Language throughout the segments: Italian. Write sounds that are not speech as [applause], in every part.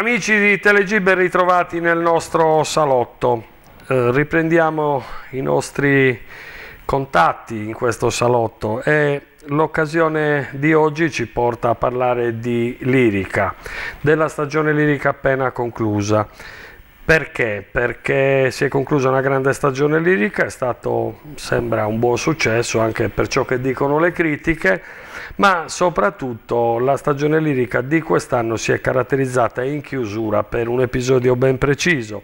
Amici di Telegib, ben ritrovati nel nostro salotto. Eh, riprendiamo i nostri contatti in questo salotto e l'occasione di oggi ci porta a parlare di lirica, della stagione lirica appena conclusa. Perché? Perché si è conclusa una grande stagione lirica, è stato, sembra un buon successo anche per ciò che dicono le critiche, ma soprattutto la stagione lirica di quest'anno si è caratterizzata in chiusura per un episodio ben preciso.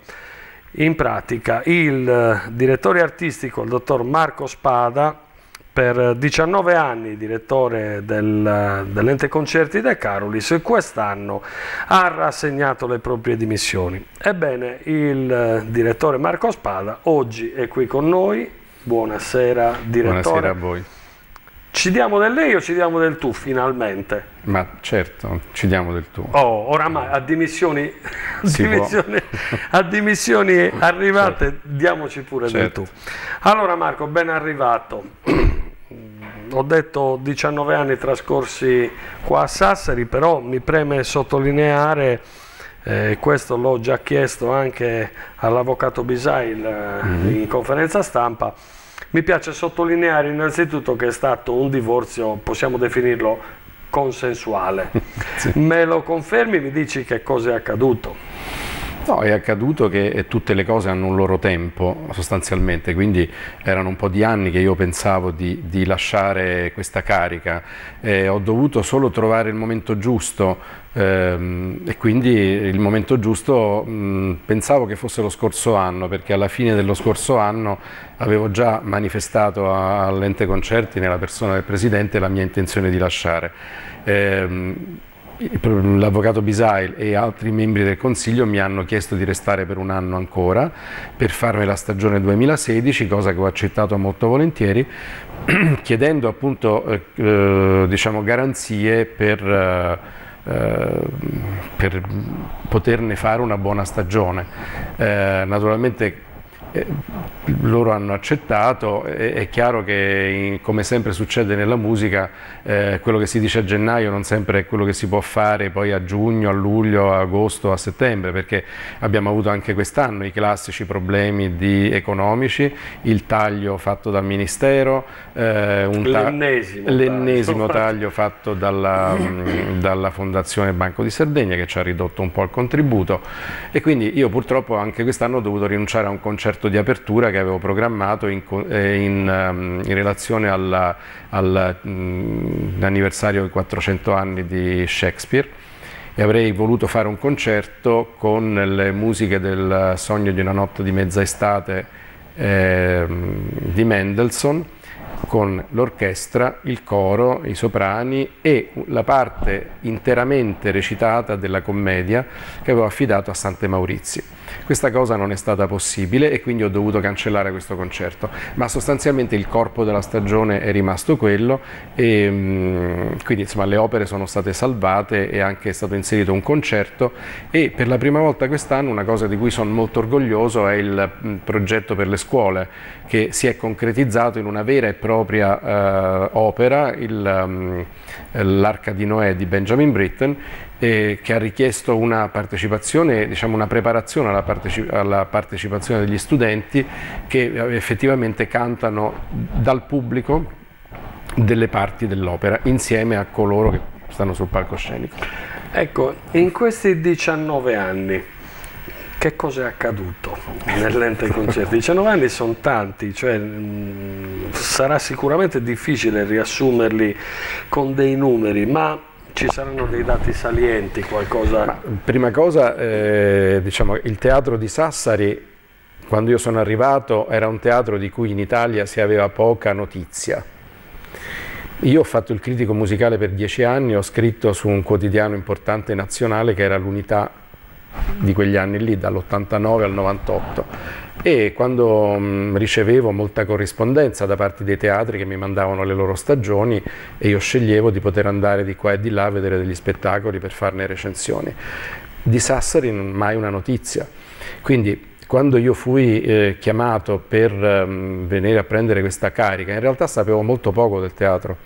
In pratica il direttore artistico, il dottor Marco Spada, per 19 anni direttore del, dell'ente concerti De Carolis, quest'anno ha rassegnato le proprie dimissioni. Ebbene, il direttore Marco Spada oggi è qui con noi. Buonasera direttore. Buonasera a voi. Ci diamo del lei o ci diamo del tu finalmente? Ma certo, ci diamo del tu. Oh, oramai a dimissioni, dimissioni, a dimissioni [laughs] arrivate, certo. diamoci pure certo. del tu. Allora Marco, ben arrivato ho detto 19 anni trascorsi qua a Sassari, però mi preme sottolineare, eh, questo l'ho già chiesto anche all'avvocato Bisail eh, mm-hmm. in conferenza stampa, mi piace sottolineare innanzitutto che è stato un divorzio, possiamo definirlo consensuale. [laughs] sì. Me lo confermi, mi dici che cosa è accaduto? No, è accaduto che tutte le cose hanno un loro tempo sostanzialmente, quindi erano un po' di anni che io pensavo di, di lasciare questa carica, eh, ho dovuto solo trovare il momento giusto ehm, e quindi il momento giusto mh, pensavo che fosse lo scorso anno perché alla fine dello scorso anno avevo già manifestato all'ente concerti nella persona del Presidente la mia intenzione di lasciare. Eh, l'avvocato Bisail e altri membri del Consiglio mi hanno chiesto di restare per un anno ancora per farmi la stagione 2016, cosa che ho accettato molto volentieri, [clears throat] chiedendo appunto eh, eh, diciamo, garanzie per, eh, eh per, poterne fare una buona stagione. Eh, naturalmente loro hanno accettato, è, chiaro che come sempre succede nella musica eh, quello che si dice a gennaio non sempre è quello che si può fare poi a giugno, a luglio, a agosto, a settembre perché abbiamo avuto anche quest'anno i classici problemi di economici, il taglio fatto dal Ministero, eh, l'ennesimo, taglio. [laughs] taglio. fatto dalla, dalla Fondazione Banco di Sardegna che ci ha ridotto un po' il contributo e quindi io purtroppo anche quest'anno ho dovuto rinunciare a un concerto concerto di apertura che avevo programmato in, eh, in, ehm, in relazione all'anniversario dei 400 anni di Shakespeare e avrei voluto fare un concerto con le musiche del Sogno di una notte di mezza estate eh, di Mendelssohn con l'orchestra, il coro, i soprani e la parte interamente recitata della commedia che avevo affidato a Sante Maurizi. Questa cosa non è stata possibile e quindi ho dovuto cancellare questo concerto, ma sostanzialmente il corpo della stagione è rimasto quello e mm, quindi insomma le opere sono state salvate e anche è stato inserito un concerto e per la prima volta quest'anno una cosa di cui sono molto orgoglioso è il mm, progetto per le scuole che si è concretizzato in una vera e propria eh, opera, um, l'Arca di Noè di Benjamin Britten eh, che ha richiesto una partecipazione, diciamo una preparazione alla, parteci alla, partecipazione degli studenti che effettivamente cantano dal pubblico delle parti dell'opera insieme a coloro che stanno sul palcoscenico. Ecco, in questi 19 anni che cosa è accaduto nell'ente concerti? 19 anni sono tanti, cioè, mh, sarà sicuramente difficile riassumerli con dei numeri, ma ci saranno dei dati salienti, qualcosa? Ma, prima cosa, eh, diciamo, il teatro di Sassari, quando io sono arrivato, era un teatro di cui in Italia si aveva poca notizia. Io ho fatto il critico musicale per dieci anni, ho scritto su un quotidiano importante nazionale che era l'Unità di quegli anni lì, dall'89 al 98 e quando mh, ricevevo molta corrispondenza da parte dei teatri che mi mandavano le loro stagioni e io sceglievo di poter andare di qua e di là a vedere degli spettacoli per farne recensioni. Di Sassari non mai una notizia, quindi quando io fui eh, chiamato per um, venire a prendere questa carica, in realtà sapevo molto poco del teatro.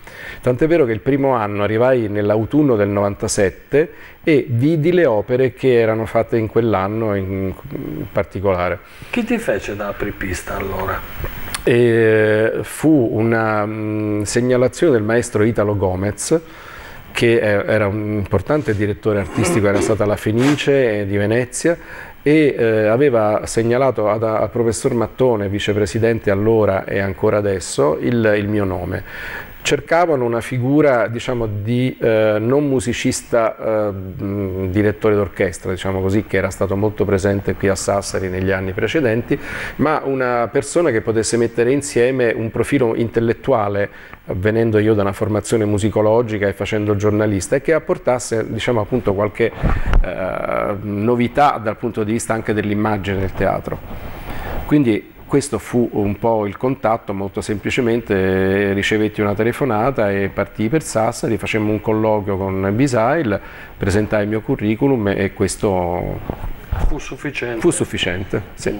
Tant'è vero che il primo anno arrivai nell'autunno del 97 e vidi le opere che erano fatte in quell'anno in, in particolare. Chi ti fece da apripista allora? E fu una um, segnalazione del maestro Italo Gomez che era un importante direttore artistico, era stata la Fenice di Venezia e eh, aveva segnalato ad, al professor Mattone, vicepresidente allora e ancora adesso, il, il mio nome cercavano una figura diciamo, di eh, non musicista eh, direttore d'orchestra, diciamo così, che era stato molto presente qui a Sassari negli anni precedenti, ma una persona che potesse mettere insieme un profilo intellettuale, venendo io da una formazione musicologica e facendo giornalista, e che apportasse diciamo, appunto, qualche eh, novità dal punto di vista anche dell'immagine del teatro. Quindi questo fu un po' il contatto, molto semplicemente ricevetti una telefonata e partii per Sassari, facemmo un colloquio con Bisail, presentai il mio curriculum e questo fu sufficiente. Fu sufficiente, sì.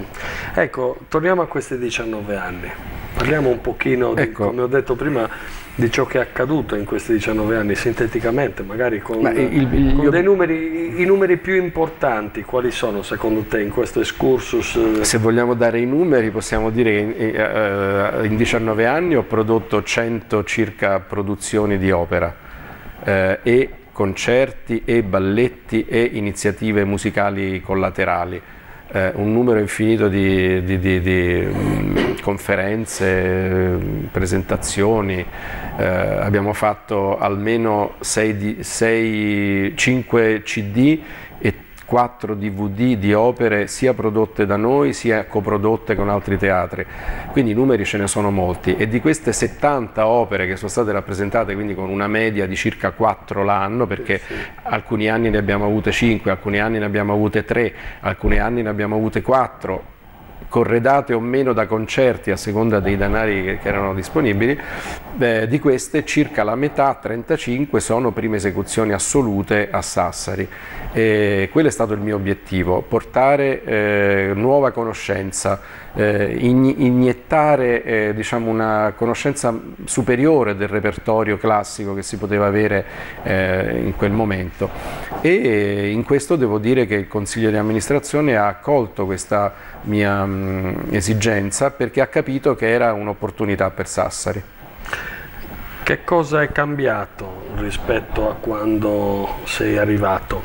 Ecco, torniamo a questi 19 anni. Parliamo un pochino, di, ecco. come ho detto prima, di ciò che è accaduto in questi 19 anni, sinteticamente, magari con, il, il, con dei numeri, i numeri più importanti, quali sono secondo te in questo excursus? Se vogliamo dare i numeri possiamo dire che in, eh, in 19 anni ho prodotto 100 circa produzioni di opera eh, e concerti e balletti e iniziative musicali collaterali. Eh, un numero infinito di, di, di, di mm, conferenze, presentazioni, eh, abbiamo fatto almeno 5 CD e 4 DVD di opere sia prodotte da noi sia coprodotte con altri teatri, quindi i numeri ce ne sono molti e di queste 70 opere che sono state rappresentate quindi con una media di circa 4 l'anno perché sì. alcuni anni ne abbiamo avute 5, alcuni anni ne abbiamo avute 3, alcuni anni ne abbiamo avute 4, corredate o meno da concerti a seconda dei denari che, erano disponibili, beh, di queste circa la metà, 35, sono prime esecuzioni assolute a Sassari. E quello è stato il mio obiettivo, portare eh, nuova conoscenza, eh, iniettare eh, diciamo una conoscenza superiore del repertorio classico che si poteva avere eh, in quel momento e in questo devo dire che il Consiglio di amministrazione ha accolto questa mia mh, esigenza perché ha capito che era un'opportunità per Sassari. Che cosa è cambiato rispetto a quando sei arrivato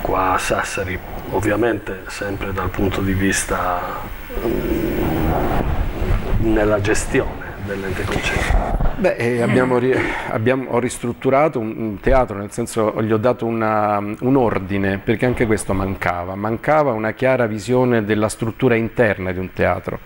qua a Sassari? Ovviamente sempre dal punto di vista nella gestione dell'ente concerto. Beh, eh, abbiamo, abbiamo, ho ristrutturato un, un, teatro, nel senso gli ho dato una, un ordine, perché anche questo mancava. Mancava una chiara visione della struttura interna di un teatro.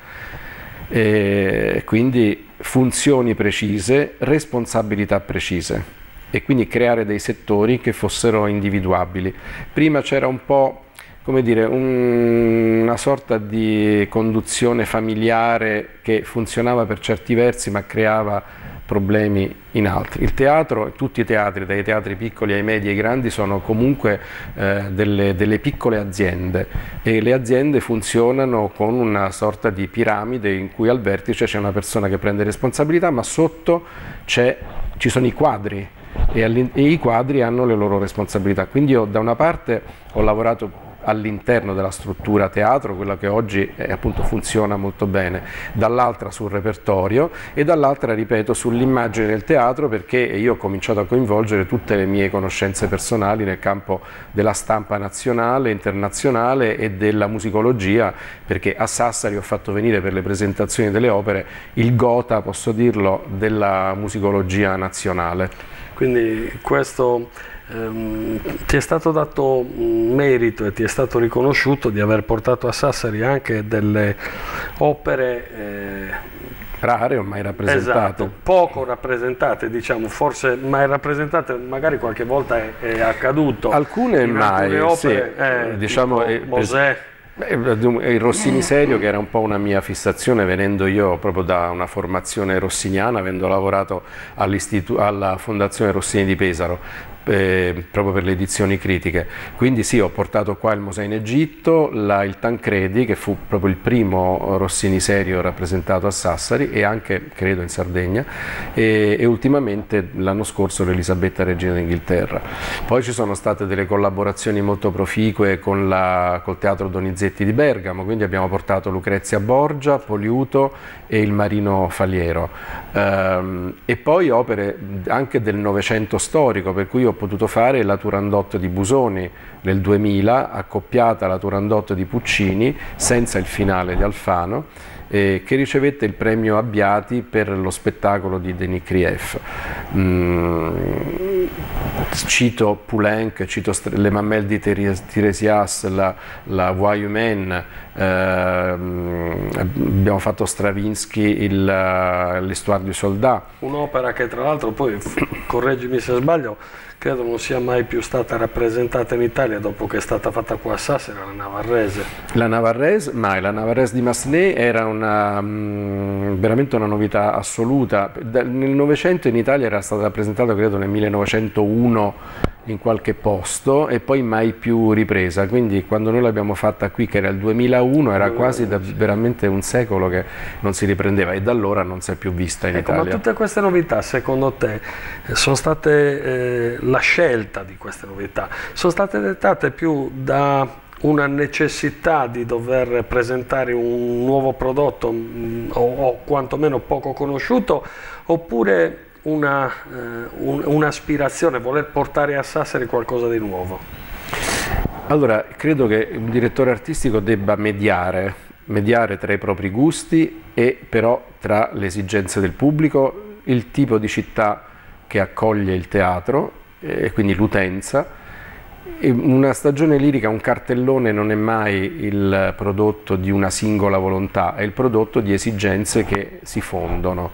E quindi funzioni precise, responsabilità precise e quindi creare dei settori che fossero individuabili. Prima c'era un po' come dire, un, una sorta di conduzione familiare che funzionava per certi versi ma creava problemi in altri. Il teatro, tutti i teatri, dai teatri piccoli ai medi e ai grandi, sono comunque eh, delle, delle, piccole aziende e le aziende funzionano con una sorta di piramide in cui al vertice c'è una persona che prende responsabilità ma sotto ci sono i quadri e, e i quadri hanno le loro responsabilità. Quindi io da una parte ho lavorato all'interno della struttura teatro, quella che oggi eh, appunto funziona molto bene, dall'altra sul repertorio e dall'altra, ripeto, sull'immagine del teatro perché io ho cominciato a coinvolgere tutte le mie conoscenze personali nel campo della stampa nazionale, internazionale e della musicologia perché a Sassari ho fatto venire per le presentazioni delle opere il gota, posso dirlo, della musicologia nazionale. Quindi questo ehm, ti è stato dato merito e ti è stato riconosciuto di aver portato a Sassari anche delle opere eh, rare o mai rappresentate. Esatto, poco rappresentate, diciamo, forse mai rappresentate, magari qualche volta è, è accaduto. Alcune mai, opere, sì, eh, diciamo, eh, Mosè. Beh, il Rossini Serio, che era un po' una mia fissazione, venendo io proprio da una formazione rossiniana, avendo lavorato alla Fondazione Rossini di Pesaro, eh, proprio per le edizioni critiche. Quindi sì, ho portato qua il Museo in Egitto, la, il Tancredi, che fu proprio il primo Rossini serio rappresentato a Sassari e anche, credo, in Sardegna, e, e ultimamente l'anno scorso l'Elisabetta Regina d'Inghilterra. Poi ci sono state delle collaborazioni molto proficue con la, col Teatro Donizetti di Bergamo, quindi abbiamo portato Lucrezia Borgia, Poliuto e il Marino Faliero. Um, e poi opere anche del Novecento storico, per cui ho potuto fare la Turandot di Busoni nel 2000, accoppiata alla Turandot di Puccini, senza il finale di Alfano, eh, che ricevette il premio Abbiati per lo spettacolo di Denis Krief. Mm, cito Poulenc, cito Le Mammelles di Tiresias, la, la Voix Humaine, eh, abbiamo fatto Stravinsky l'Histoire du Soldat. Un'opera che tra l'altro poi, correggimi se sbaglio, credo non sia mai più stata rappresentata in Italia dopo che è stata fatta qua a Sassari, la Navarrese. La Navarrese, mai, la Navarrese di Massenet era una, mm, veramente una novità assoluta. nel Novecento in Italia era stata rappresentata credo nel 1901 in qualche posto e poi mai più ripresa, quindi quando noi l'abbiamo fatta qui che era il 2001 era quasi da veramente un secolo che non si riprendeva e da allora non si è più vista in ecco, Italia. Ma tutte queste novità secondo te sono state eh, la scelta di queste novità, sono state dettate più da una necessità di dover presentare un nuovo prodotto mm, o, o quantomeno poco conosciuto oppure un'aspirazione, un, voler portare a Sassari qualcosa di nuovo? Allora, credo che un direttore artistico debba mediare, mediare tra i propri gusti e però tra le esigenze del pubblico, il tipo di città che accoglie il teatro e quindi l'utenza. Una stagione lirica, un cartellone non è mai il prodotto di una singola volontà, è il prodotto di esigenze che si fondono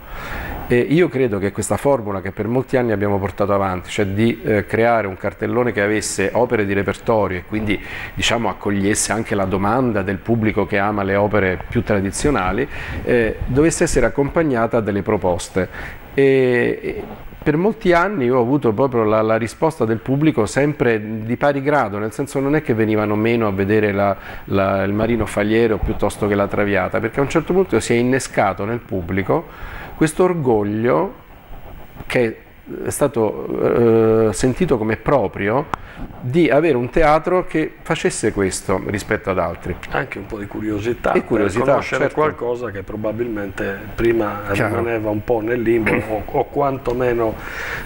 e io credo che questa formula che per molti anni abbiamo portato avanti, cioè di eh, creare un cartellone che avesse opere di repertorio e quindi diciamo, accogliesse anche la domanda del pubblico che ama le opere più tradizionali, eh, dovesse essere accompagnata delle proposte. E, per molti anni ho avuto proprio la, la, risposta del pubblico sempre di pari grado, nel senso non è che venivano meno a vedere la, la, il Marino Fagliero piuttosto che la Traviata, perché a un certo punto si è innescato nel pubblico questo orgoglio che è stato eh, sentito come proprio di avere un teatro che facesse questo rispetto ad altri. Anche un po' di curiosità, e curiosità per conoscere certo. qualcosa che probabilmente prima Chiaro. rimaneva un po' nel limbo o, o quantomeno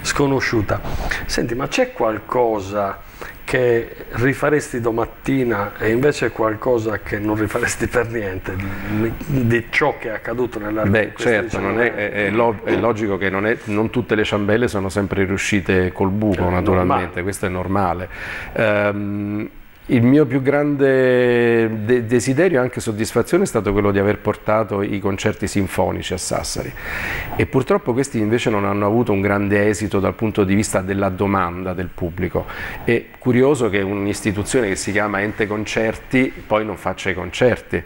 sconosciuta. Senti, ma c'è qualcosa che rifaresti domattina e invece qualcosa che non rifaresti per niente di, di ciò che è accaduto nella Beh certo, è, è, è, log è, logico che non, non, tutte le ciambelle sono sempre riuscite col buco naturalmente, normale. questo è normale. Um, il mio più grande de desiderio e anche soddisfazione è stato quello di aver portato i concerti sinfonici a Sassari e purtroppo questi invece non hanno avuto un grande esito dal punto di vista della domanda del pubblico. È curioso che un'istituzione che si chiama Ente Concerti poi non faccia i concerti.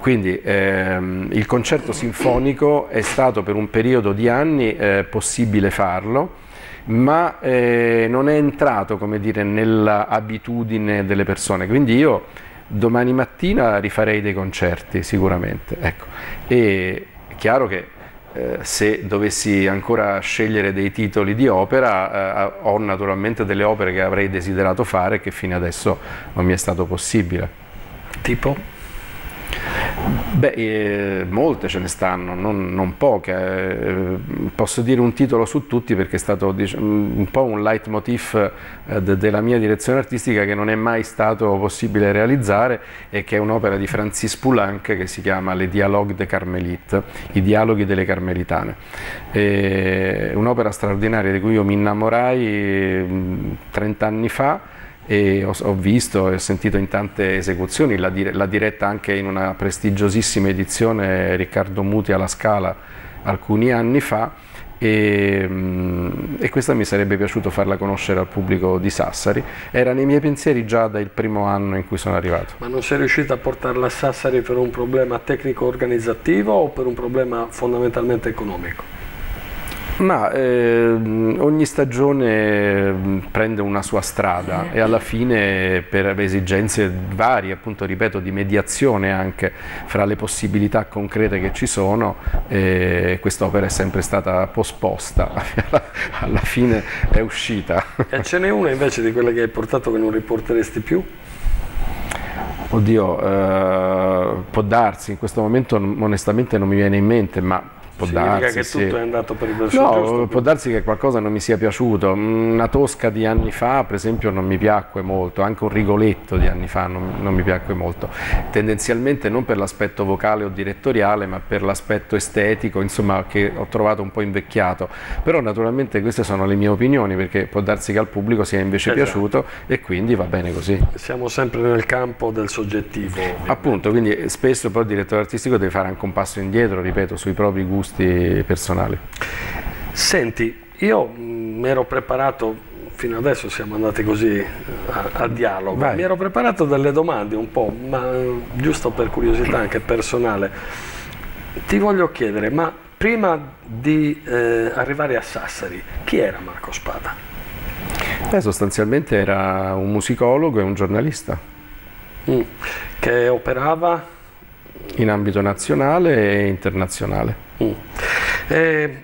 Quindi ehm, il concerto sinfonico è stato per un periodo di anni eh, possibile farlo ma eh, non è entrato dire, nell'abitudine delle persone. Quindi io domani mattina rifarei dei concerti sicuramente. Ecco. E è chiaro che eh, se dovessi ancora scegliere dei titoli di opera, eh, ho naturalmente delle opere che avrei desiderato fare e che fino adesso non mi è stato possibile. Tipo? Beh, eh, molte ce ne stanno, non, non poche. Eh, posso dire un titolo su tutti perché è stato diciamo, un po' un leitmotiv eh, de della mia direzione artistica che non è mai stato possibile realizzare e che è un'opera di Francis Poulenc che si chiama Le Dialogue de Carmelite, i dialoghi delle Carmelitane. Un'opera straordinaria di cui io mi innamorai 30 anni fa e ho, ho, visto e ho sentito in tante esecuzioni, la, la diretta anche in una prestigiosissima edizione Riccardo Muti alla Scala alcuni anni fa e, mm, e, questa mi sarebbe piaciuto farla conoscere al pubblico di Sassari. Era nei miei pensieri già dal primo anno in cui sono arrivato. Ma non sei riuscito a portarla a Sassari per un problema tecnico organizzativo o per un problema fondamentalmente economico? Ma eh, ogni stagione mm, prende una sua strada e alla fine per esigenze varie, appunto ripeto, di mediazione anche fra le possibilità concrete che ci sono, eh, quest'opera è sempre stata posposta, [laughs] alla fine è uscita. E ce n'è una invece di quelle che hai portato che non riporteresti più? Oddio, eh, può darsi, in questo momento onestamente non mi viene in mente, ma Può Significa darsi, che tutto è andato per il verso no, giusto? può darsi che qualcosa non mi sia piaciuto. Una Tosca di anni fa, per esempio, non mi piacque molto, anche un Rigoletto di anni fa non, non mi piacque molto. Tendenzialmente non per l'aspetto vocale o direttoriale, ma per l'aspetto estetico, insomma, che ho trovato un po' invecchiato. Però naturalmente queste sono le mie opinioni, perché può darsi che al pubblico sia invece esatto. piaciuto e quindi va bene così. Siamo sempre nel campo del soggettivo. Ovviamente. Appunto, quindi spesso poi il direttore artistico deve fare anche un passo indietro, ripeto, sui propri gusti gusti personali. Senti, io mi ero preparato, fino adesso siamo andati così a, a dialogo, Vai. mi ero preparato delle domande un po', ma giusto per curiosità anche personale. Ti voglio chiedere, ma prima di eh, arrivare a Sassari, chi era Marco Spada? Eh, sostanzialmente era un musicologo e un giornalista. Mm. Che operava? In ambito nazionale e internazionale. Eh,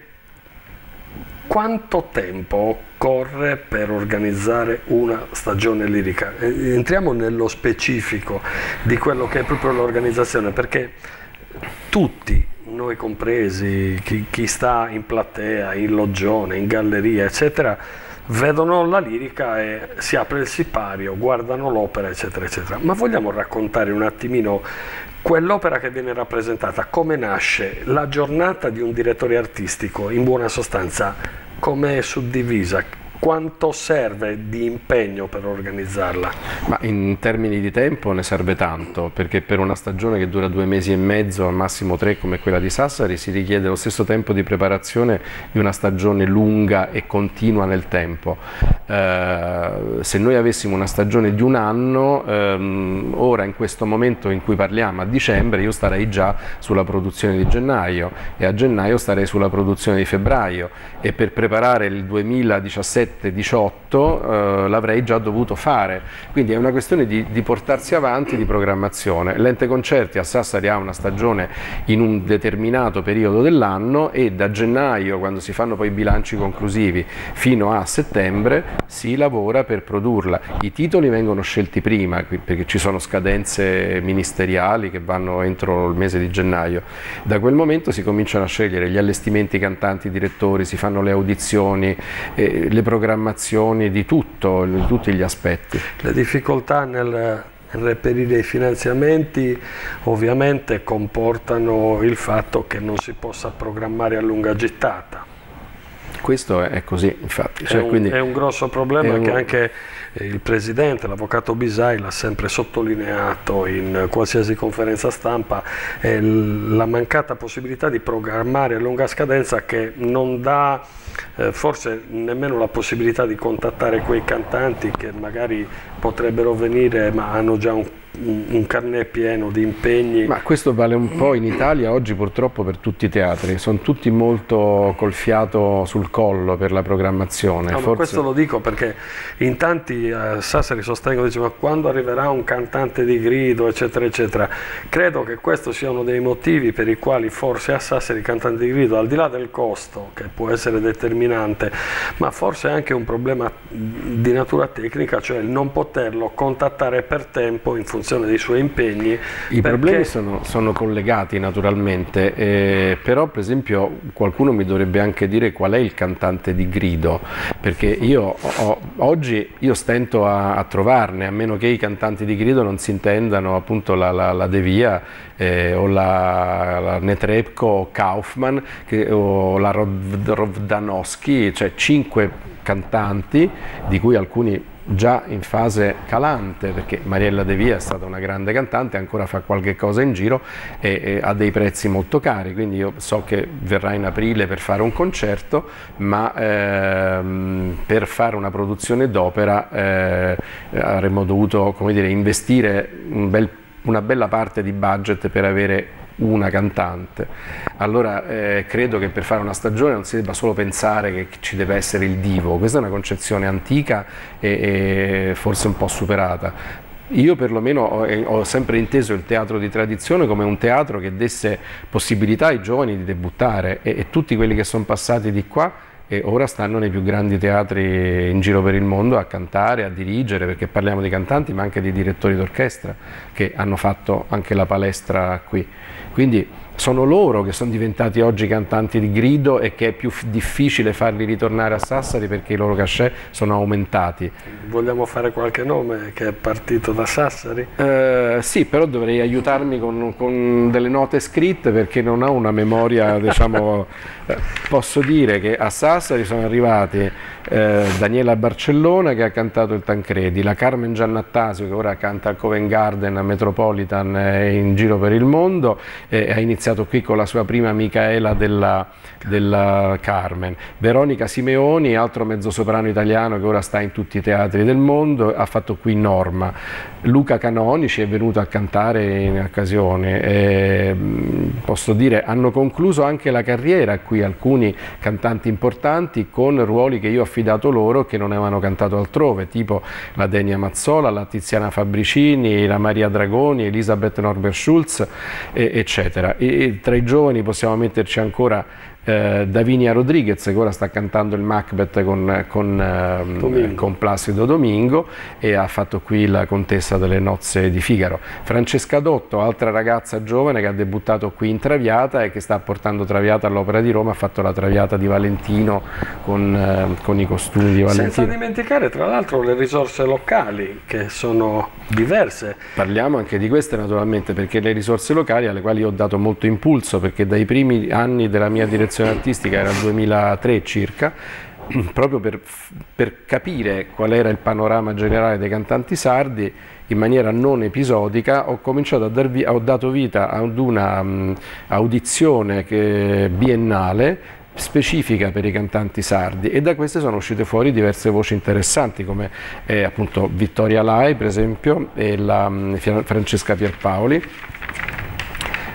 quanto tempo occorre per organizzare una stagione lirica? Eh, entriamo nello specifico di quello che è proprio l'organizzazione, perché tutti, noi compresi, chi, chi sta in platea, in loggione, in galleria, eccetera, vedono la lirica e si apre il sipario, guardano l'opera, eccetera, eccetera. Ma vogliamo raccontare un attimino quell'opera che viene rappresentata, come nasce la giornata di un direttore artistico, in buona sostanza, come è suddivisa, quanto serve di impegno per organizzarla? Ma in termini di tempo ne serve tanto, perché per una stagione che dura due mesi e mezzo, al massimo tre come quella di Sassari, si richiede lo stesso tempo di preparazione di una stagione lunga e continua nel tempo. Eh, se noi avessimo una stagione di un anno, ehm, ora in questo momento in cui parliamo, a dicembre, io starei già sulla produzione di gennaio e a gennaio starei sulla produzione di febbraio e per preparare il 2017 17-18 eh, l'avrei già dovuto fare, quindi è una questione di, di portarsi avanti di programmazione. L'ente concerti a Sassari ha una stagione in un determinato periodo dell'anno e da gennaio, quando si fanno poi i bilanci conclusivi, fino a settembre si lavora per produrla. I titoli vengono scelti prima perché ci sono scadenze ministeriali che vanno entro il mese di gennaio. Da quel momento si cominciano a scegliere gli allestimenti cantanti, direttori, si fanno le audizioni, eh, le programmazioni di tutto, di tutti gli aspetti. Le difficoltà nel reperire i finanziamenti ovviamente comportano il fatto che non si possa programmare a lunga gittata. Questo è così, infatti. Cioè, è, un, è, un, grosso problema un... che anche il Presidente, l'Avvocato Bisai, l'ha sempre sottolineato in qualsiasi conferenza stampa, è la mancata possibilità di programmare a lunga scadenza che non dà eh, forse nemmeno la possibilità di contattare quei cantanti che magari potrebbero venire ma hanno già un un carnet pieno di impegni. Ma questo vale un po' in Italia oggi purtroppo per tutti i teatri, sono tutti molto col fiato sul collo per la programmazione. No, Forse... questo lo dico perché in tanti eh, Sassari sostengono, dice, ma quando arriverà un cantante di grido eccetera eccetera, credo che questo sia uno dei motivi per i quali forse a Sassari i cantanti di grido, al di là del costo che può essere determinante, ma forse anche un problema di natura tecnica, cioè il non poterlo contattare per tempo in funzione funzione dei suoi impegni. I perché... problemi sono, sono, collegati naturalmente, eh, però per esempio qualcuno mi dovrebbe anche dire qual è il cantante di grido, perché io ho, oggi io stento a, a, trovarne, a meno che i cantanti di grido non si intendano appunto la, la, la Devia eh, o la, la Netrebko o Kaufman che, o la Rovdanowski, cioè cinque cantanti di cui alcuni già in fase calante perché Mariella De Via è stata una grande cantante, ancora fa qualche cosa in giro e, e, ha dei prezzi molto cari, quindi io so che verrà in aprile per fare un concerto, ma ehm, per fare una produzione d'opera eh, avremmo dovuto dire, investire un bel, una bella parte di budget per avere una cantante. Allora eh, credo che per fare una stagione non si debba solo pensare che ci deve essere il divo, questa è una concezione antica e, e forse un po' superata. Io perlomeno ho, eh, ho, sempre inteso il teatro di tradizione come un teatro che desse possibilità ai giovani di debuttare e, e tutti quelli che sono passati di qua e ora stanno nei più grandi teatri in giro per il mondo a cantare, a dirigere, perché parliamo di cantanti ma anche di direttori d'orchestra che hanno fatto anche la palestra qui. Quindi sono loro che sono diventati oggi cantanti di grido e che è più difficile farli ritornare a Sassari perché i loro cachet sono aumentati. Vogliamo fare qualche nome che è partito da Sassari? Eh, sì, però dovrei aiutarmi con, con, delle note scritte perché non ho una memoria, [laughs] diciamo, eh, posso dire che a Sassari sono arrivati eh, Daniela Barcellona che ha cantato il Tancredi, la Carmen Giannattasio che ora canta al Covent Garden, a Metropolitan e in giro per il mondo, e ha iniziato qui con la sua prima Micaela della, della Carmen, Veronica Simeoni, altro mezzosoprano italiano che ora sta in tutti i teatri del mondo, ha fatto qui Norma, Luca Canonici è venuto a cantare in occasione, e, posso dire hanno concluso anche la carriera qui alcuni cantanti importanti con ruoli che io ho affidato loro che non avevano cantato altrove, tipo la Denia Mazzola, la Tiziana Fabricini, la Maria Dragoni, Elisabeth Norbert Schulz, eccetera. E, tra i giovani possiamo metterci ancora eh, Davinia Rodriguez che ora sta cantando il Macbeth con, con, eh, con, Placido Domingo e ha fatto qui la contessa delle nozze di Figaro. Francesca Dotto, altra ragazza giovane che ha debuttato qui in Traviata e che sta portando Traviata all'Opera di Roma, ha fatto la Traviata di Valentino con, eh, con i costumi di Valentino. Senza dimenticare tra l'altro le risorse locali che sono diverse. Parliamo anche di queste naturalmente perché le risorse locali alle quali ho dato molto impulso perché dai primi anni della mia direzione direzione artistica era il 2003 circa, [clears throat] proprio per, per, capire qual era il panorama generale dei cantanti sardi, in maniera non episodica ho cominciato a dar via, ho dato vita ad una um, audizione biennale specifica per i cantanti sardi e da queste sono uscite fuori diverse voci interessanti come eh, appunto Vittoria Lai per esempio e la um, Francesca Pierpaoli,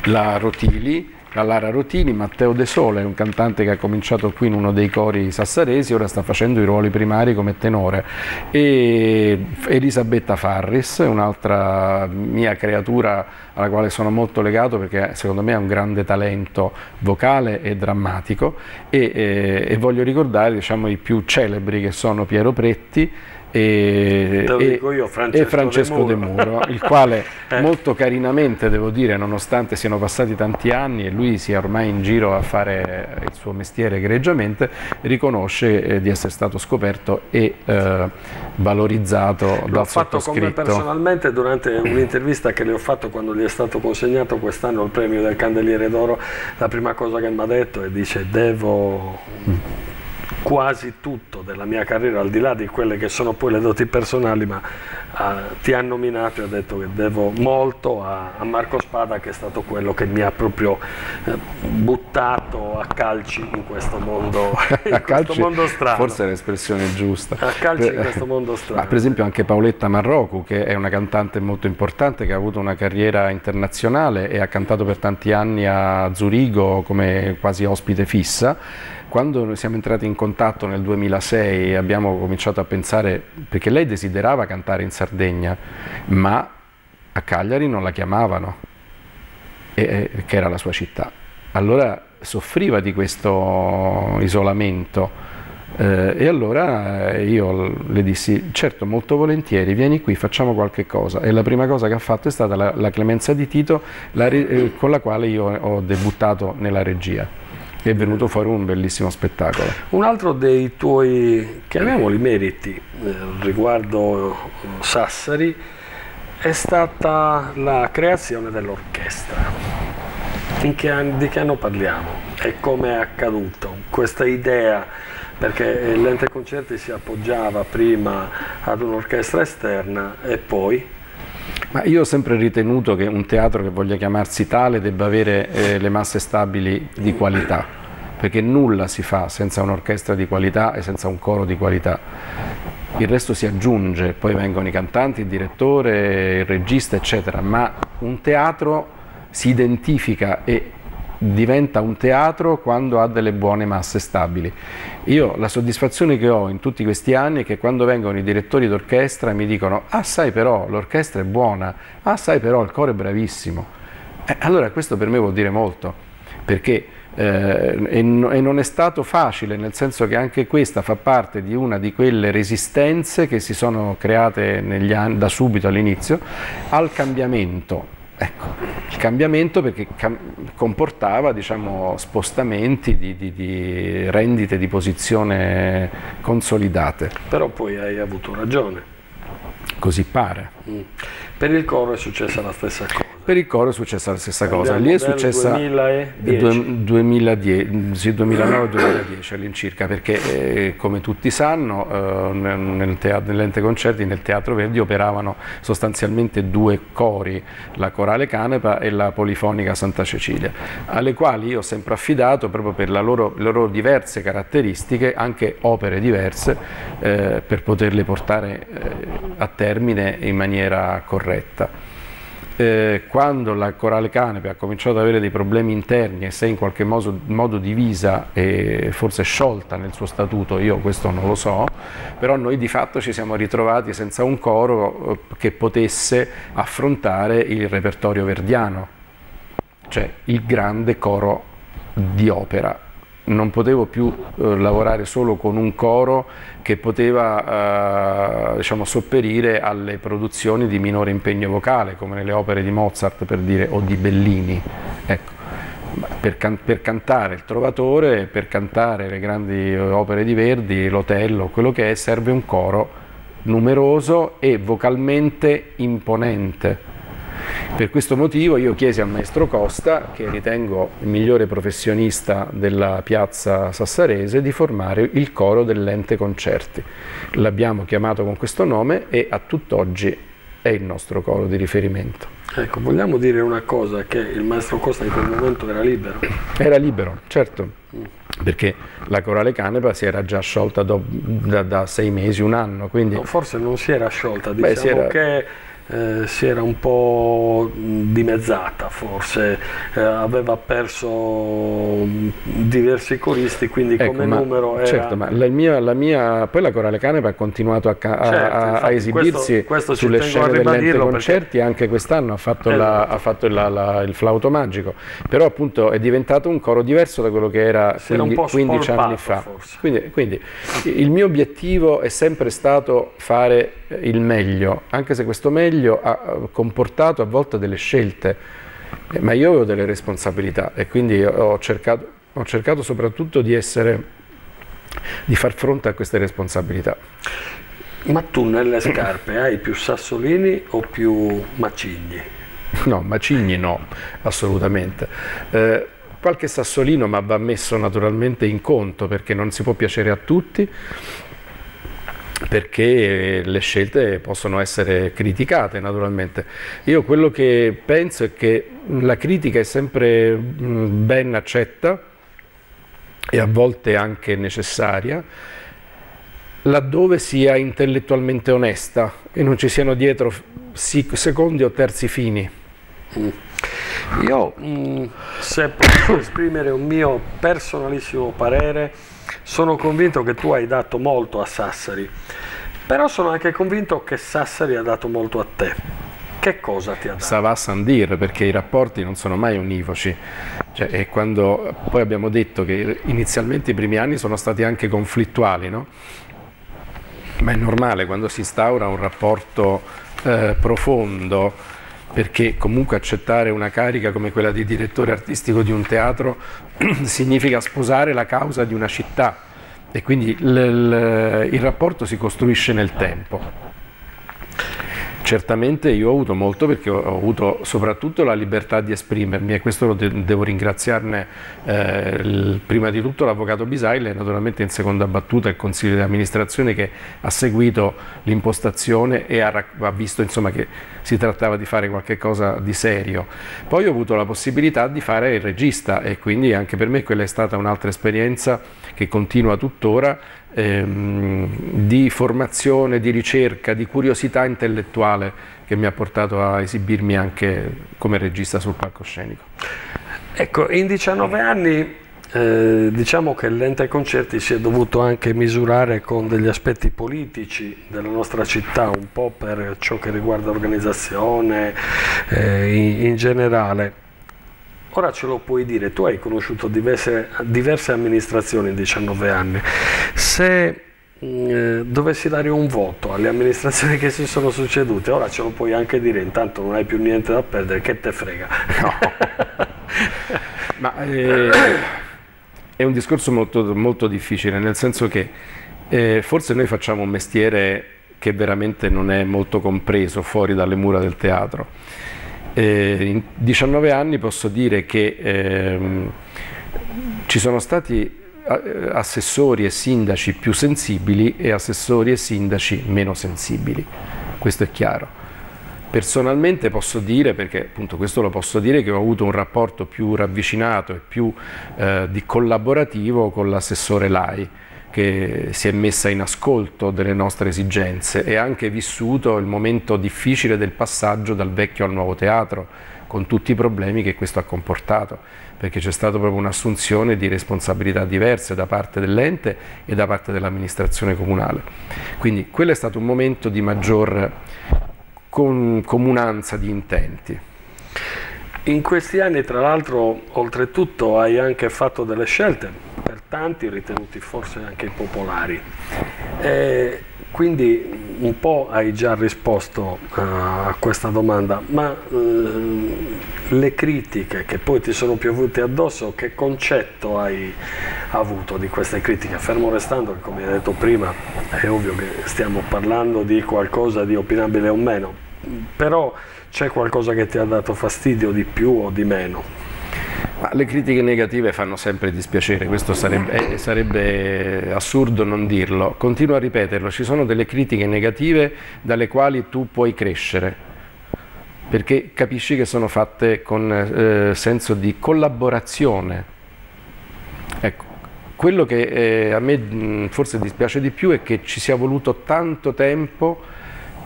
la Rotili, la Lara Rotini, Matteo De Sole, un cantante che ha cominciato qui in uno dei cori sassaresi, ora sta facendo i ruoli primari come tenore, e Elisabetta Farris, un'altra mia creatura alla quale sono molto legato perché secondo me ha un grande talento vocale e drammatico. E, e, e voglio ricordare diciamo, i più celebri che sono Piero Pretti, e, io, Francesco, e Francesco De, Muro. De Muro, il quale [laughs] eh. molto carinamente, devo dire, nonostante siano passati tanti anni e lui sia ormai in giro a fare il suo mestiere egregiamente, riconosce eh, di essere stato scoperto e eh, valorizzato L'ho fatto con me personalmente durante un'intervista che le ho fatto quando gli è stato consegnato quest'anno il premio del Candeliere d'Oro, la prima cosa che mi ha detto è dice devo... Mm quasi tutto della mia carriera, al di là di quelle che sono poi le doti personali, ma uh, ti ha nominato e ha detto che devo molto a, a, Marco Spada che è stato quello che mi ha proprio uh, buttato a calci in questo mondo, [laughs] in a questo mondo strano. Forse è l'espressione giusta. A calci per, in questo mondo strano. Ma per esempio anche Paoletta Marrocu che è una cantante molto importante che ha avuto una carriera internazionale e ha cantato per tanti anni a Zurigo come quasi ospite fissa quando siamo entrati in contatto nel 2006 abbiamo cominciato a pensare, perché lei desiderava cantare in Sardegna, ma a Cagliari non la chiamavano, e, che era la sua città. Allora soffriva di questo isolamento eh, e allora io le dissi, certo molto volentieri, vieni qui, facciamo qualche cosa. E la prima cosa che ha fatto è stata la, la clemenza di Tito, la, eh, con la quale io ho debuttato nella regia è venuto fuori un bellissimo spettacolo. Un altro dei tuoi, chiamiamoli meriti, eh, riguardo eh, Sassari, è stata la creazione dell'orchestra. Di che anno parliamo? E come è accaduto? Questa idea, perché l'ente concerti si appoggiava prima ad un'orchestra esterna e poi ma io ho sempre ritenuto che un teatro che voglia chiamarsi tale debba avere eh, le masse stabili di qualità, perché nulla si fa senza un'orchestra di qualità e senza un coro di qualità. Il resto si aggiunge, poi vengono i cantanti, il direttore, il regista, eccetera, ma un teatro si identifica e diventa un teatro quando ha delle buone masse stabili. Io la soddisfazione che ho in tutti questi anni è che quando vengono i direttori d'orchestra mi dicono ah sai però l'orchestra è buona, ah sai però il coro è bravissimo. Eh, allora questo per me vuol dire molto, perché eh, e, e, non è stato facile, nel senso che anche questa fa parte di una di quelle resistenze che si sono create anni, da subito all'inizio al cambiamento Ecco, il cambiamento perché comportava diciamo, spostamenti di, di, di, rendite di posizione consolidate. Però poi hai avuto ragione. Così pare. Mm. Per il coro è successa la stessa cosa. Per il coro è successa la stessa cosa. Lì è successa 2010. 2010 sì, 2009-2010 all'incirca, perché eh, come tutti sanno eh, nel nell'ente concerti, nel Teatro Verdi operavano sostanzialmente due cori, la Corale Canepa e la Polifonica Santa Cecilia, alle quali io ho sempre affidato proprio per loro, le loro diverse caratteristiche, anche opere diverse, eh, per poterle portare eh, a termine in maniera corretta. Eh, quando la Corale Canepe ha cominciato ad avere dei problemi interni e si è in qualche modo, modo divisa e forse sciolta nel suo statuto, io questo non lo so, però noi di fatto ci siamo ritrovati senza un coro eh, che potesse affrontare il repertorio verdiano, cioè il grande coro di opera non potevo più eh, lavorare solo con un coro che poteva eh, diciamo, sopperire alle produzioni di minore impegno vocale, come nelle opere di Mozart per dire, o di Bellini. Ecco. Per, can per, cantare il Trovatore, per cantare le grandi opere di Verdi, l'Otello, quello che è, serve un coro numeroso e vocalmente imponente per questo motivo io chiesi al maestro Costa, che ritengo il migliore professionista della piazza sassarese, di formare il coro dell'ente concerti. L'abbiamo chiamato con questo nome e a tutt'oggi è il nostro coro di riferimento. Ecco, vogliamo dire una cosa, che il maestro Costa in quel momento era libero? Era libero, certo, mm. perché la Corale Canepa si era già sciolta do, da, da, sei mesi, un anno. Quindi... No, forse non si era sciolta, diciamo Beh, era... che eh, si era un po' dimezzata forse, eh, aveva perso diversi coristi, quindi ecco, come numero era... Certo, ma la mia, la mia, poi la Corale Canepa ha continuato a, a, certo, a, a esibirsi questo, questo sulle scene dell'ente concerti, perché... anche quest'anno ha fatto, esatto. la, ha fatto la, la, il flauto magico, però appunto è diventato un coro diverso da quello che era, 15, 15 anni fa. Quindi, quindi il mio obiettivo è sempre stato fare il meglio, anche se questo meglio ha comportato a volte delle scelte, eh, ma io avevo delle responsabilità e quindi ho cercato, ho cercato soprattutto di, essere, di far fronte a queste responsabilità. Ma tu nelle scarpe hai più sassolini o più macigni? No, macigni no, assolutamente. Eh, qualche sassolino ma va messo naturalmente in conto perché non si può piacere a tutti perché le scelte possono essere criticate naturalmente. Io quello che penso è che la critica è sempre mm, ben accetta e a volte anche necessaria, laddove sia intellettualmente onesta e non ci siano dietro secondi o terzi fini. Io, mm, se posso esprimere un mio personalissimo parere, sono convinto che tu hai dato molto a Sassari, però sono anche convinto che Sassari ha dato molto a te. Che cosa ti ha dato? Sava Sandir, perché i rapporti non sono mai univoci. Cioè, quando, poi abbiamo detto che inizialmente i primi anni sono stati anche conflittuali, no? ma è normale quando si instaura un rapporto eh, profondo perché comunque accettare una carica come quella di direttore artistico di un teatro [clears throat] significa sposare la causa di una città e quindi il, rapporto si costruisce nel tempo. Certamente io ho avuto molto perché ho avuto soprattutto la libertà di esprimermi e questo lo de devo ringraziarne eh, il, prima di tutto l'avvocato Bisaile e naturalmente in seconda battuta il consiglio di amministrazione che ha seguito l'impostazione e ha, ha visto insomma, che si trattava di fare qualcosa di serio. Poi ho avuto la possibilità di fare il regista e quindi anche per me quella è stata un'altra esperienza che continua tuttora ehm, di formazione, di ricerca, di curiosità intellettuale che mi ha portato a esibirmi anche come regista sul palcoscenico. Ecco, in 19 anni eh, diciamo che l'ente concerti si è dovuto anche misurare con degli aspetti politici della nostra città, un po' per ciò che riguarda l'organizzazione eh, in, in, generale. Ora ce lo puoi dire, tu hai conosciuto diverse, diverse amministrazioni in 19 anni. Se mm, eh, dovessi dare un voto alle amministrazioni [laughs] che si sono succedute, ora ce lo puoi anche dire, intanto non hai più niente da perdere, che te frega. No. [laughs] Ma eh, è un discorso molto, molto difficile, nel senso che eh, forse noi facciamo un mestiere che veramente non è molto compreso fuori dalle mura del teatro. Eh, in 19 anni posso dire che ehm, ci sono stati eh, assessori e sindaci più sensibili e assessori e sindaci meno sensibili, questo è chiaro. Personalmente posso dire, perché appunto questo lo posso dire, che ho avuto un rapporto più ravvicinato e più eh, collaborativo con l'assessore Lai, che si è messa in ascolto delle nostre esigenze e ha anche vissuto il momento difficile del passaggio dal vecchio al nuovo teatro, con tutti i problemi che questo ha comportato, perché c'è stata proprio un'assunzione di responsabilità diverse da parte dell'ente e da parte dell'amministrazione comunale. Quindi quello è stato un momento di maggior comunanza di intenti. In questi anni, tra l'altro, oltretutto hai anche fatto delle scelte, tanti ritenuti forse anche impopolari. E quindi un po' hai già risposto uh, a questa domanda, ma uh, le critiche che poi ti sono piovute addosso, che concetto hai avuto di queste critiche? Fermo restando che, come hai detto prima, è ovvio che stiamo parlando di qualcosa di opinabile o meno, però c'è qualcosa che ti ha dato fastidio di più o di meno? Ma le critiche negative fanno sempre dispiacere, questo sarebbe, eh, sarebbe, assurdo non dirlo. Continuo a ripeterlo, ci sono delle critiche negative dalle quali tu puoi crescere, perché capisci che sono fatte con eh, senso di collaborazione. Ecco, quello che eh, a me forse dispiace di più è che ci sia voluto tanto tempo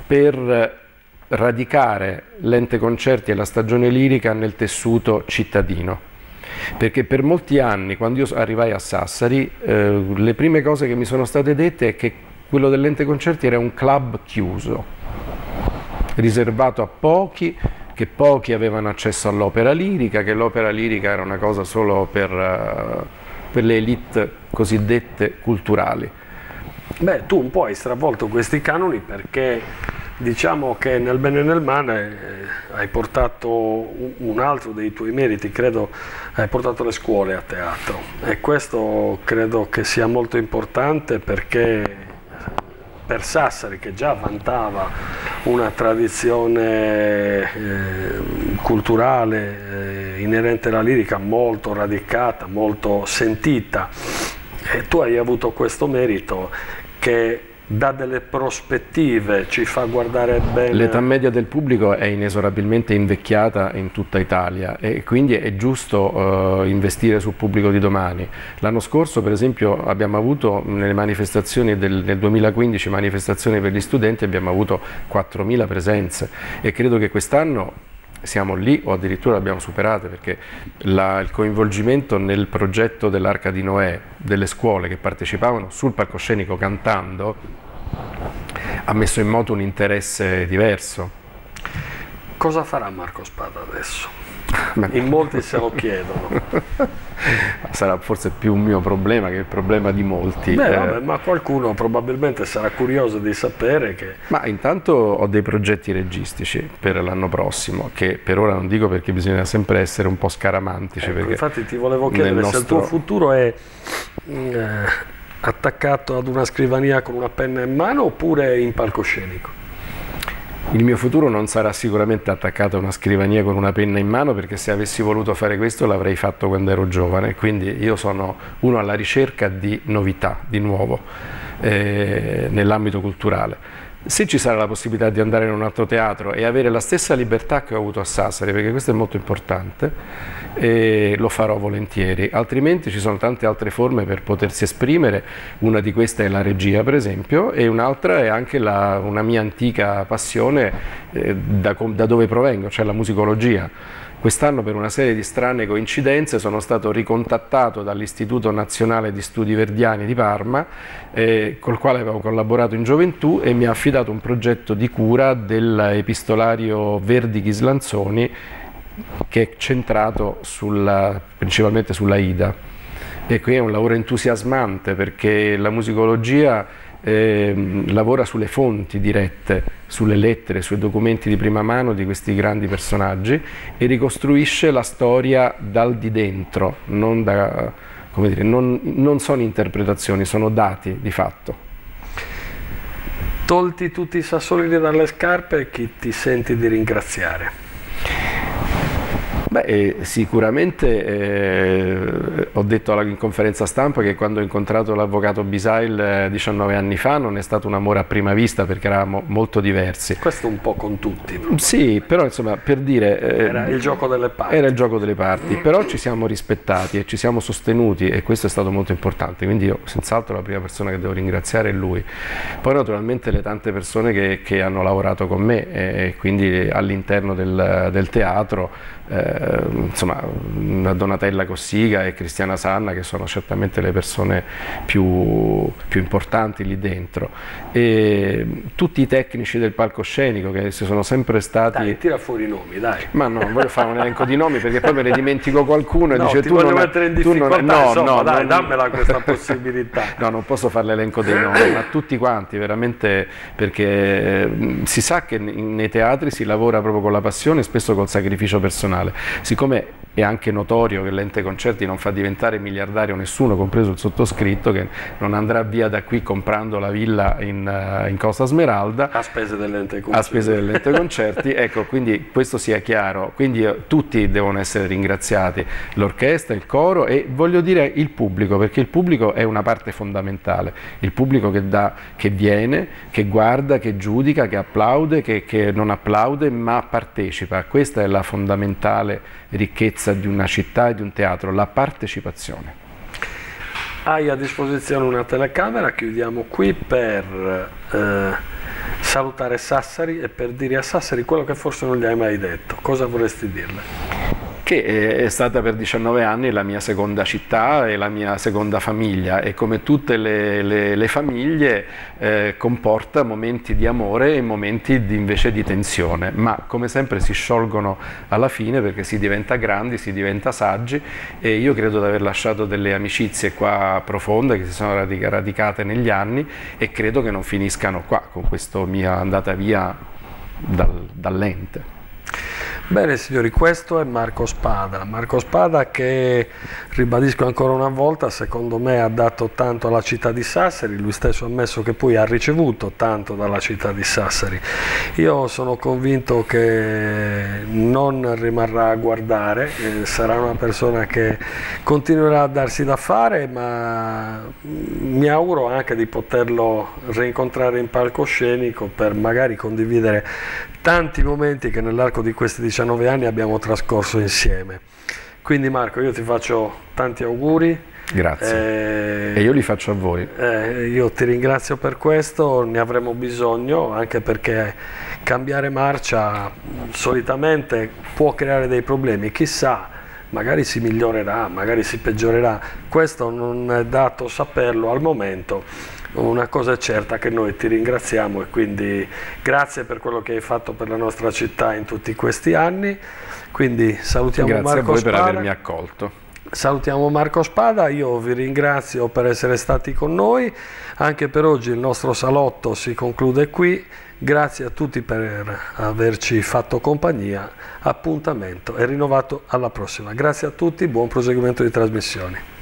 per radicare l'ente concerti e la stagione lirica nel tessuto cittadino perché per molti anni quando io arrivai a Sassari eh, le prime cose che mi sono state dette è che quello dell'ente concerti era un club chiuso riservato a pochi che pochi avevano accesso all'opera lirica che l'opera lirica era una cosa solo per, uh, per le elite cosiddette culturali. Beh, tu un po' hai stravolto questi canoni perché Diciamo che nel bene e nel male eh, hai portato un altro dei tuoi meriti, credo hai portato le scuole a teatro. E questo credo che sia molto importante perché per Sassari che già vantava una tradizione eh, culturale eh, inerente alla lirica molto radicata, molto sentita e tu hai avuto questo merito che dà delle prospettive, ci fa guardare bene. L'età media del pubblico è inesorabilmente invecchiata in tutta Italia e quindi è giusto uh, investire sul pubblico di domani. L'anno scorso per esempio abbiamo avuto nelle manifestazioni del, nel 2015, manifestazioni per gli studenti, abbiamo avuto 4.000 presenze e credo che quest'anno siamo lì o addirittura l'abbiamo superata perché la, il coinvolgimento nel progetto dell'Arca di Noè delle scuole che partecipavano sul palcoscenico cantando ha messo in moto un interesse diverso. Cosa farà Marco Spada adesso? In molti se lo chiedono. [laughs] Sarà forse più un mio problema che il problema di molti. Beh, eh, vabbè, ma qualcuno probabilmente sarà curioso di sapere che... Ma intanto ho dei progetti registici per l'anno prossimo, che per ora non dico perché bisogna sempre essere un po' scaramantici. Ecco, infatti ti volevo chiedere nostro... se il tuo futuro è... Eh, attaccato ad una scrivania con una penna in mano oppure in palcoscenico? Il mio futuro non sarà sicuramente attaccato a una scrivania con una penna in mano perché se avessi voluto fare questo l'avrei fatto quando ero giovane, quindi io sono uno alla ricerca di novità, di nuovo, eh, nell'ambito culturale. Se ci sarà la possibilità di andare in un altro teatro e avere la stessa libertà che ho avuto a Sassari, perché questo è molto importante, lo farò volentieri, altrimenti ci sono tante altre forme per potersi esprimere, una di queste è la regia per esempio e un'altra è anche la, una mia antica passione eh, da, da dove provengo, cioè la musicologia. Quest'anno per una serie di strane coincidenze sono stato ricontattato dall'Istituto Nazionale di Studi Verdiani di Parma, eh, col quale avevo collaborato in gioventù e mi ha affidato un progetto di cura dell'epistolario Verdi Ghislanzoni che è centrato sulla, principalmente sulla Ida. E qui è un lavoro entusiasmante perché la musicologia eh, lavora sulle fonti dirette, sulle lettere, sui documenti di prima mano di questi grandi personaggi e ricostruisce la storia dal di dentro, non, da, dire, non, non sono interpretazioni, sono dati di fatto. Tolti tutti i sassolini dalle scarpe, chi ti senti di ringraziare? Beh, eh, sicuramente eh, ho detto alla, in conferenza stampa che quando ho incontrato l'avvocato Bisail eh, 19 anni fa non è stato un amore a prima vista perché eravamo molto diversi. Questo un po' con tutti. Sì, però insomma per dire... Eh, era il gioco delle parti. Era il gioco delle parti, però ci siamo rispettati e ci siamo sostenuti e questo è stato molto importante, quindi io senz'altro la prima persona che devo ringraziare è lui. Poi naturalmente le tante persone che, che hanno lavorato con me e quindi all'interno del, del teatro eh, insomma, Donatella Cossiga e Cristiana Sanna che sono certamente le persone più, più importanti lì dentro. E tutti i tecnici del palcoscenico che si sono sempre stati dai, tira fuori i nomi dai. Ma no, non voglio fare un elenco di nomi perché poi me ne dimentico qualcuno e no, dice tu voglio non mettere in difficoltà non, no, insomma, no, dai, non, dammela [laughs] questa possibilità. No, non posso fare l'elenco dei nomi ma tutti quanti veramente perché eh, si sa che nei teatri si lavora proprio con la passione e spesso col sacrificio personale nazionale. Siccome è anche notorio che l'ente concerti non fa diventare miliardario nessuno, compreso il sottoscritto, che non andrà via da qui comprando la villa in, uh, in Costa Smeralda. A spese dell'ente concerti. A spese dell'ente concerti, [laughs] ecco, quindi questo sia chiaro. Quindi uh, tutti devono essere ringraziati, l'orchestra, il coro e voglio dire il pubblico, perché il pubblico è una parte fondamentale. Il pubblico che, dà, che viene, che guarda, che giudica, che applaude, che, che non applaude, ma partecipa. Questa è la fondamentale ricchezza di una città e di un teatro, la partecipazione. Hai a disposizione una telecamera, chiudiamo qui per eh, salutare Sassari e per dire a Sassari quello che forse non gli hai mai detto. Cosa vorresti dirle? Che è stata per 19 anni la mia seconda città e la mia seconda famiglia e come tutte le, le, le famiglie eh, comporta momenti di amore e momenti di, invece di tensione, ma come sempre si sciolgono alla fine perché si diventa grandi, si diventa saggi e io credo di aver lasciato delle amicizie qua profonde che si sono radicate negli anni e credo che non finiscano qua con questa mia andata via dal, dall'ente. Bene signori, questo è Marco Spada, Marco Spada che ribadisco ancora una volta, secondo me ha dato tanto alla città di Sassari, lui stesso ha ammesso che poi ha ricevuto tanto dalla città di Sassari. Io sono convinto che non rimarrà a guardare, eh, sarà una persona che continuerà a darsi da fare, ma mi auguro anche di poterlo rincontrare in palcoscenico per magari condividere tanti momenti che nell'arco di questi 19 anni abbiamo trascorso insieme. Quindi Marco, io ti faccio tanti auguri. Grazie. Eh, e io li faccio a voi. Eh, io ti ringrazio per questo, ne avremo bisogno anche perché cambiare marcia solitamente può creare dei problemi, chissà, magari si migliorerà, magari si peggiorerà, questo non è dato saperlo al momento una cosa è certa che noi ti ringraziamo e quindi grazie per quello che hai fatto per la nostra città in tutti questi anni. Quindi salutiamo grazie Marco a voi Spada. per avermi accolto. Salutiamo Marco Spada, io vi ringrazio per essere stati con noi, anche per oggi il nostro salotto si conclude qui, grazie a tutti per averci fatto compagnia, appuntamento è rinnovato alla prossima, grazie a tutti, buon proseguimento di trasmissioni.